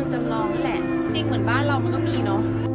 ือมืองจำลองนั่นแหละจริงเหมือนบ้านเรามันก็มีเนาะ